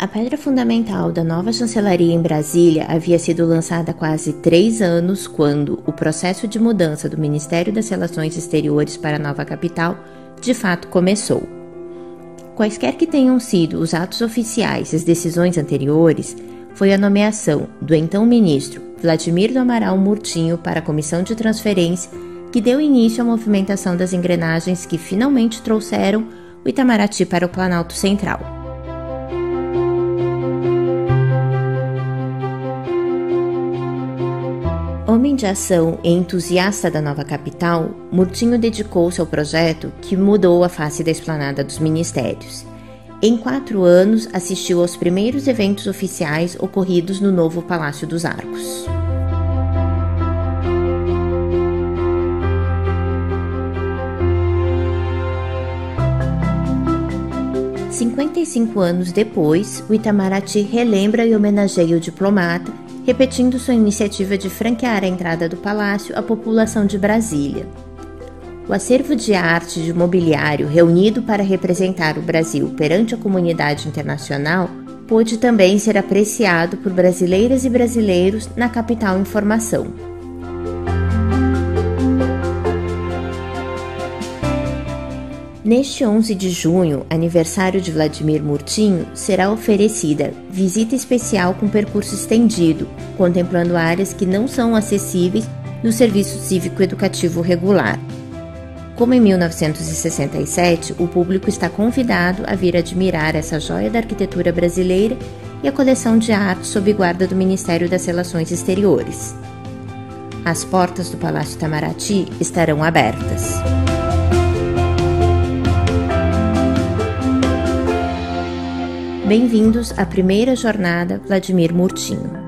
A pedra fundamental da nova chancelaria em Brasília havia sido lançada há quase três anos quando o processo de mudança do Ministério das Relações Exteriores para a nova capital de fato começou. Quaisquer que tenham sido os atos oficiais e as decisões anteriores, foi a nomeação do então ministro Vladimir do Amaral Murtinho para a Comissão de Transferência que deu início à movimentação das engrenagens que finalmente trouxeram o Itamaraty para o Planalto Central. Homem de ação e entusiasta da nova capital, Murtinho dedicou-se ao projeto que mudou a face da esplanada dos ministérios. Em quatro anos, assistiu aos primeiros eventos oficiais ocorridos no novo Palácio dos Arcos. Cinquenta e cinco anos depois, o Itamaraty relembra e homenageia o diplomata repetindo sua iniciativa de franquear a entrada do palácio à população de Brasília. O acervo de arte e de mobiliário reunido para representar o Brasil perante a comunidade internacional pôde também ser apreciado por brasileiras e brasileiros na capital em formação. Neste 11 de junho, aniversário de Vladimir Murtinho, será oferecida visita especial com percurso estendido, contemplando áreas que não são acessíveis no serviço cívico-educativo regular. Como em 1967, o público está convidado a vir admirar essa joia da arquitetura brasileira e a coleção de arte sob guarda do Ministério das Relações Exteriores. As portas do Palácio Itamaraty estarão abertas. Bem-vindos à primeira jornada Vladimir Murtinho.